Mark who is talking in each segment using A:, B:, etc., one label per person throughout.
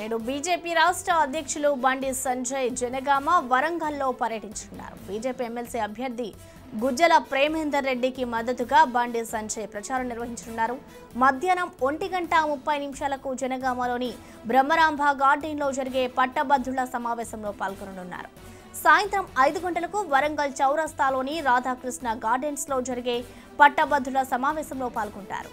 A: నేడు బీజేపీ రాష్ట్ర అధ్యక్షులు బండి సంజయ్ జనగామ వరంగల్లో పర్యటించనున్నారు బీజేపీ ఎమ్మెల్సీ అభ్యర్థి గుజ్జల ప్రేమేందర్ రెడ్డికి మద్దతుగా బండి సంజయ్ ప్రచారం నిర్వహించనున్నారు. మధ్యాహ్నం ఒంటి గంట ముప్పై నిమిషాలకు జనగామలోని బ్రహ్మరాంభ గార్డెన్లో జరిగే పట్టభద్రుల సమావేశంలో పాల్గొననున్నారు. సాయంత్రం ఐదు గంటలకు వరంగల్ చౌరస్తాలోని రాధాకృష్ణ గార్డెన్స్లో జరిగే పట్టభద్రుల సమావేశంలో పాల్గొంటారు.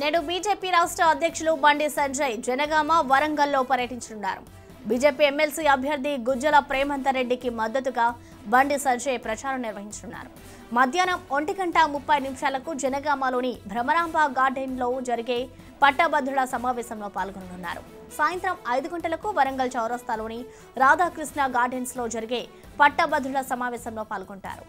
A: నేడు బీజేపీ రాష్ట్ర అధ్యక్షులు బండి సంజయ్ జనగామ వరంగల్లో పర్యటించనున్నారు. బీజేపీ ఎమ్మెల్సీ అభ్యర్థి గుజ్జల ప్రేమంత రెడ్డికి మద్దతుగా బండి సంజయ్ ప్రచారం నిర్వహించనున్నారు. మధ్యాహ్నం ఒంటి గంట ముప్పై నిమిషాలకు జనగామలోని భ్రమరాంబ గార్డెన్లో జరిగే పట్టభద్రుల సమావేశంలో పాల్గొననున్నారు. సాయంత్రం ఐదు గంటలకు వరంగల్ చౌరస్తాలోని రాధాకృష్ణ గార్డెన్స్లో జరిగే పట్టభద్రుల సమావేశంలో పాల్గొంటారు.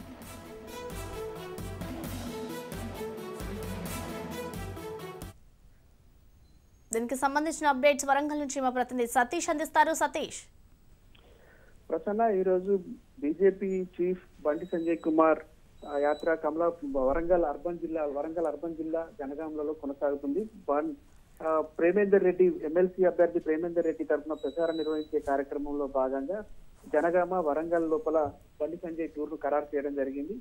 A: దీనికి సంబంధించిన అప్డేట్స్ వరంగల్ నుంచి మా ప్రతినిధి సతీష్ అందిస్తారు. సతీష్.
B: ప్రసన్న ఈరోజు బీజేపీ చీఫ్ బండి సంజయ్ కుమార్ యాత్ర కమలా వరంగల్ అర్బన్ జిల్లా వరంగల్ అర్బన్ జిల్లా జనగాంలో కొనసాగుతుంది. ప్రేమేందర్ రెడ్డి ఎమ్మెల్సీ అభ్యర్థి ప్రేమేందర్ రెడ్డి తరఫున ప్రచారం నిర్వహించే కార్యక్రమంలో భాగంగా జనగామ వరంగల్ లోపల బండి సంజయ్ టూర్ను ఖరారు చేయడం జరిగింది.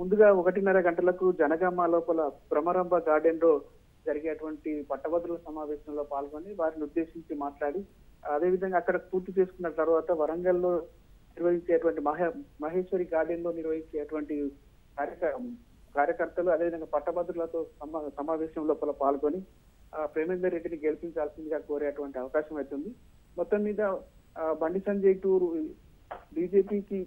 B: ముందుగా ఒకటిన్నర గంటలకు జనగామ లోపల భ్రమరంభ గార్డెన్లో జరిగేటువంటి పట్టభద్రుల సమావేశంలో పాల్గొని వారిని ఉద్దేశించి మాట్లాడి అదేవిధంగా అక్కడ పూర్తి చేసుకున్న తర్వాత వరంగల్లో నిర్వహించేటువంటి మహే మహేశ్వరి గార్డెన్లో నిర్వహించేటువంటి కార్యక కార్యకర్తలు అదేవిధంగా పట్టభద్రులతో సమా సమావేశం లోపల పాల్గొని ప్రేమేందర్ రెడ్డిని గెలిపించాల్సిందిగా కోరేటువంటి అవకాశం అవుతుంది మొత్తం మీద బండి సంజయ్ టూరు బీజేపీకి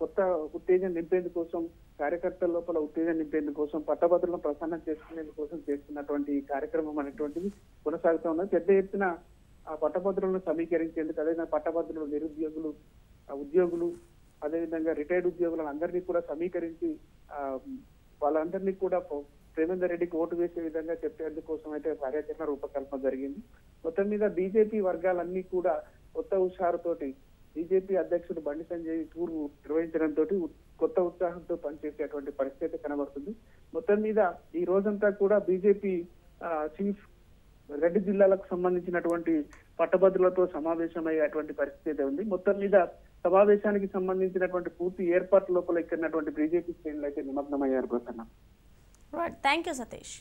B: కొత్త ఉత్తేజం నింపేందుకోసం కార్యకర్తల లోపల ఉత్తేజం నింపేందుకోసం పట్టభద్రులను ప్రసన్నం చేసుకునేందుకోసం చేస్తున్నటువంటి ఈ కార్యక్రమం అనేటువంటిది కొనసాగుతూ ఉన్నది. పెద్ద ఎత్తున ఆ పట్టభద్రులను సమీకరించేందుకు అదేవిధంగా పట్టభద్రులు నిరుద్యోగులు ఉద్యోగులు అదేవిధంగా రిటైర్డ్ ఉద్యోగులను అందరినీ కూడా సమీకరించి ఆ వాళ్ళందరినీ కూడా ప్రేమేందర్ రెడ్డికి ఓటు వేసే విధంగా చెప్పేందుకోసం అయితే కార్యాచరణ రూపకల్పన జరిగింది. మొత్తం మీద బీజేపీ వర్గాలన్నీ కూడా కొత్త హుషారుతోటి బీజేపీ అధ్యక్షుడు బండి సంజయ్ టూర్ నిర్వహించడంతో కొత్త ఉత్సాహంతో పనిచేసేటువంటి పరిస్థితి కనబడుతుంది. మొత్తం మీద ఈ రోజంతా కూడా బీజేపీ చీఫ్ రెండు జిల్లాలకు సంబంధించినటువంటి పట్టభద్రులతో సమావేశమయ్యేటువంటి పరిస్థితి అయితే ఉంది. మొత్తం మీద సమావేశానికి సంబంధించినటువంటి పూర్తి ఏర్పాట్ల లోపల ఎక్కినటువంటి బీజేపీ శ్రేణులు అయితే నిమగ్నమయ్యారు ప్రసన్న.
A: Thank you Satish